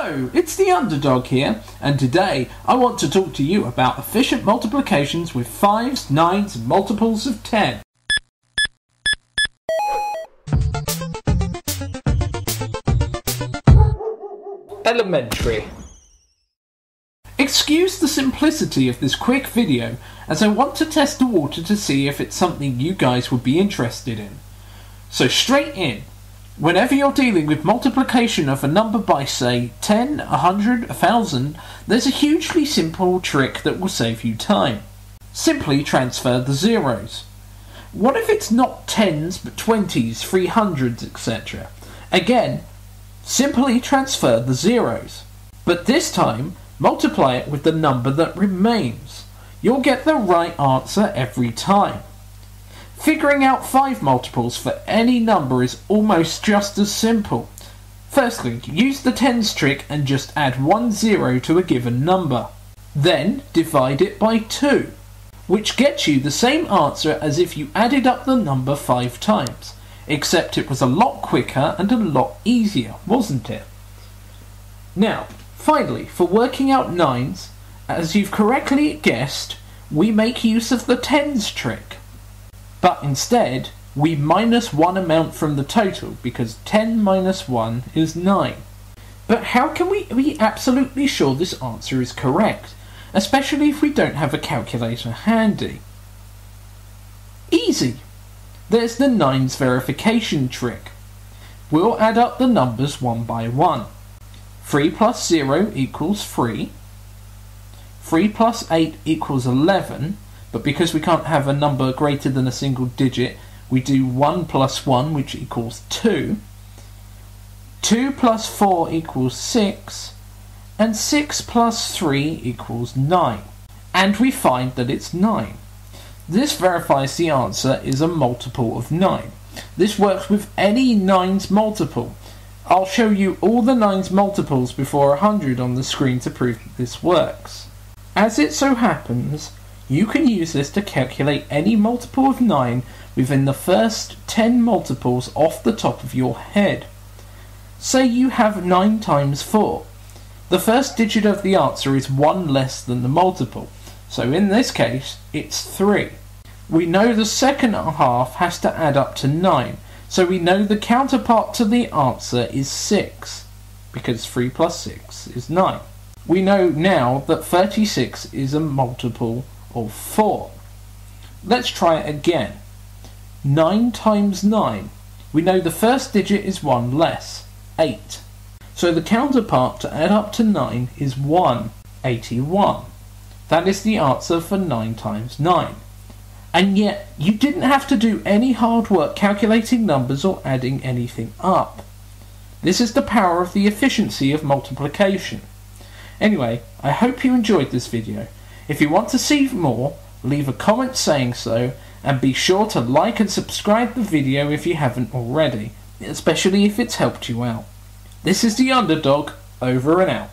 Hello, it's the Underdog here, and today I want to talk to you about efficient multiplications with fives, nines, and multiples of 10. Elementary. Excuse the simplicity of this quick video as I want to test the water to see if it's something you guys would be interested in. So straight in. Whenever you're dealing with multiplication of a number by, say, 10, 100, 1000, there's a hugely simple trick that will save you time. Simply transfer the zeros. What if it's not 10s but 20s, 300s, etc.? Again, simply transfer the zeros. But this time, multiply it with the number that remains. You'll get the right answer every time. Figuring out 5 multiples for any number is almost just as simple. Firstly, use the tens trick and just add one zero to a given number. Then divide it by 2, which gets you the same answer as if you added up the number 5 times, except it was a lot quicker and a lot easier, wasn't it? Now, finally, for working out 9s, as you've correctly guessed, we make use of the tens trick. But instead, we minus one amount from the total because 10 minus 1 is 9. But how can we be absolutely sure this answer is correct, especially if we don't have a calculator handy? Easy! There's the nines verification trick. We'll add up the numbers one by one. 3 plus 0 equals 3. 3 plus 8 equals 11 but because we can't have a number greater than a single digit, we do 1 plus 1, which equals 2. 2 plus 4 equals 6. And 6 plus 3 equals 9. And we find that it's 9. This verifies the answer is a multiple of 9. This works with any 9's multiple. I'll show you all the 9's multiples before 100 on the screen to prove that this works. As it so happens, you can use this to calculate any multiple of 9 within the first 10 multiples off the top of your head. Say you have 9 times 4. The first digit of the answer is 1 less than the multiple, so in this case it's 3. We know the second half has to add up to 9, so we know the counterpart to the answer is 6, because 3 plus 6 is 9. We know now that 36 is a multiple of 4. Let's try it again. 9 times 9. We know the first digit is 1 less, 8. So the counterpart to add up to 9 is 1, 81. That is the answer for 9 times 9. And yet, you didn't have to do any hard work calculating numbers or adding anything up. This is the power of the efficiency of multiplication. Anyway, I hope you enjoyed this video. If you want to see more, leave a comment saying so, and be sure to like and subscribe the video if you haven't already, especially if it's helped you out. This is the Underdog, over and out.